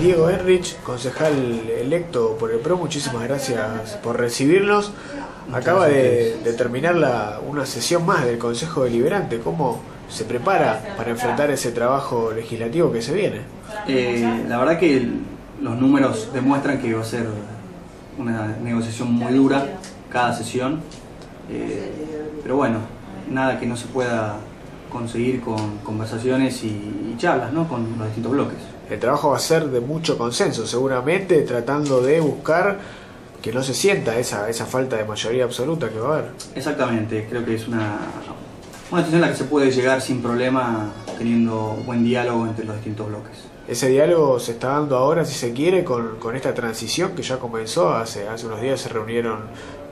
Diego Enrich, concejal electo por el PRO, muchísimas gracias por recibirnos. Acaba de, de terminar la, una sesión más del Consejo Deliberante. ¿Cómo se prepara para enfrentar ese trabajo legislativo que se viene? Eh, la verdad que el- los números demuestran que va a ser una negociación muy dura cada sesión, Eh, pero bueno, nada que no se pueda conseguir con conversaciones y, y charlas ¿no? con los distintos bloques. El trabajo va a ser de mucho consenso, seguramente tratando de buscar que no se sienta esa, esa falta de mayoría absoluta que va a haber. Exactamente, creo que es una, una situación en la que se puede llegar sin problema teniendo buen diálogo entre los distintos bloques. Ese diálogo se está dando ahora, si se quiere, con, esta transición que ya comenzó. Hace, hace unos días se reunieron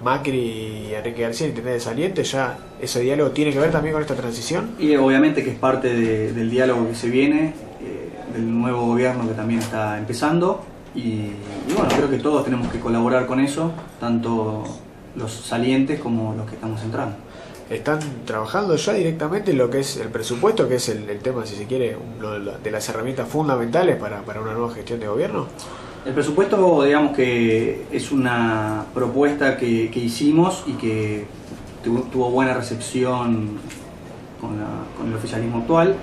Macri y Enrique García, intendente de Saliente. ¿Ya ese diálogo tiene que ver también con esta transición? Y obviamente que es parte de- del diálogo que se viene, eh, del nuevo gobierno que también está empezando. Y bueno, creo que todos tenemos que colaborar con eso, tanto los salientes como los que estamos entrando. Están trabajando ya directamente en lo que es el presupuesto, que es el, el tema, si se quiere, uno de, la- de las herramientas fundamentales para, para una nueva gestión de gobierno. El presupuesto, digamos que es una propuesta que, que hicimos y que tuvo, tuvo buena recepción con, la- con el oficialismo actual.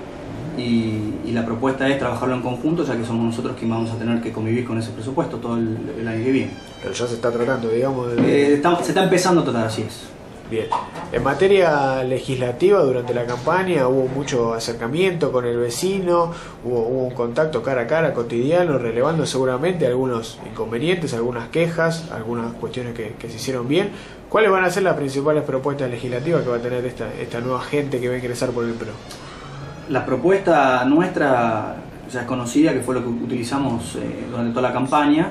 Y, y la propuesta es trabajarlo en conjunto, ya que somos nosotros quienes vamos a tener que convivir con ese presupuesto todo el, el año que viene. Pero ya se está tratando, digamos, de... Eh, está- se está empezando a tratar, así es. En materia legislativa, durante la campaña hubo mucho acercamiento con el vecino, hubo, hubo un contacto cara a cara cotidiano, relevando seguramente algunos inconvenientes, algunas quejas, algunas cuestiones que, se hicieron bien. ¿Cuáles van a ser las principales propuestas legislativas que va a tener esta, esta nueva gente que va a ingresar por el PRO? La propuesta nuestra ya es conocida, que fue lo que utilizamos eh, durante toda la campaña,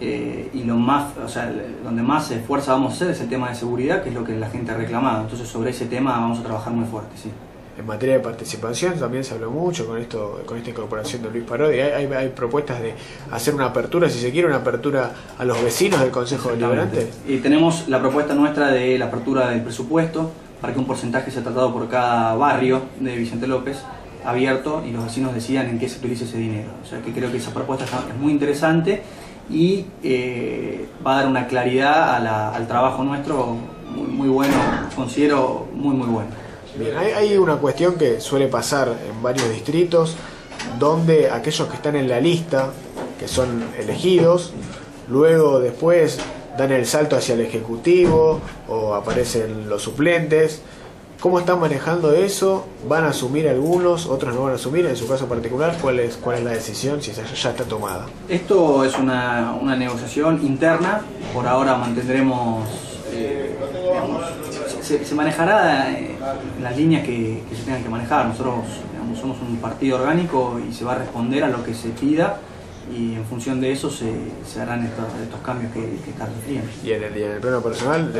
eh, y lo más, o sea, donde más esfuerzo vamos a hacer es el tema de seguridad, que es lo que la gente ha reclamado. Entonces sobre ese tema vamos a trabajar muy fuerte, sí. En materia de participación también se habló mucho con esto, con esta incorporación de Luis Parodi. Hay, hay, hay propuestas de hacer una apertura, si se quiere, una apertura a los vecinos del Consejo Deliberante. Y tenemos la propuesta nuestra de la apertura del presupuesto para que un porcentaje sea tratado por cada barrio de Vicente López abierto y los vecinos decidan en qué se utiliza ese dinero. O sea que creo que esa propuesta es muy interesante y eh, va a dar una claridad a la- al trabajo nuestro muy, muy bueno, considero muy muy bueno. Bien, hay, hay una cuestión que suele pasar en varios distritos, donde aquellos que están en la lista, que son elegidos, luego después dan el salto hacia el Ejecutivo o aparecen los suplentes. ¿Cómo están manejando eso? ¿Van a asumir algunos, otros no van a asumir? En su caso particular, ¿cuál es, cuál es la decisión si ya está tomada? Esto es una, una negociación interna, por ahora mantendremos, eh, se, manejará eh, en las líneas que, se tengan que manejar. Nosotros somos un partido orgánico y se va a responder a lo que se pida y en función de eso se, se harán estos, estos cambios que, que estás refiriendo. Y en el, y en el plano personal,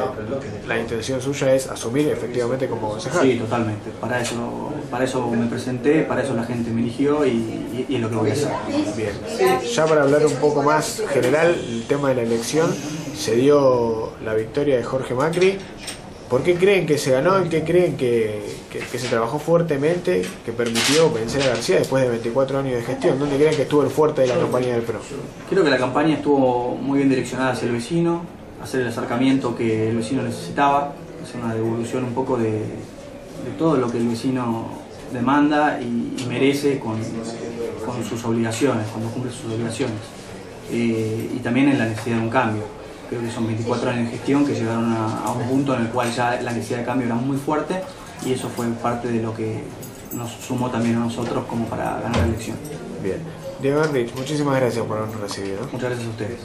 la intención suya es asumir efectivamente como concejal. Sí, totalmente. Para eso, para eso me presenté, para eso la gente me eligió y, y- y es lo que voy a hacer. Bien, ya para hablar un poco más general, el tema de la elección, se dio la victoria de Jorge Macri. ¿Por qué creen que se ganó? ¿En qué creen que, se trabajó fuertemente, que permitió vencer a García después de 24 años de gestión? ¿Dónde creen que estuvo el fuerte de la campaña del PRO? Creo que la campaña estuvo muy bien direccionada hacia el vecino, hacer el acercamiento que el vecino necesitaba, hacer una devolución un poco de, todo lo que el vecino demanda y, merece con, con sus obligaciones, cuando cumple sus obligaciones. Eh, y también en la necesidad de un cambio. Creo que son 24 años de gestión que llegaron a, a un punto en el cual ya la necesidad de cambio era muy fuerte y eso fue parte de lo que nos sumó también a nosotros como para ganar la elección. Bien. Diego Enrich, muchísimas gracias por habernos recibido. Muchas gracias a ustedes.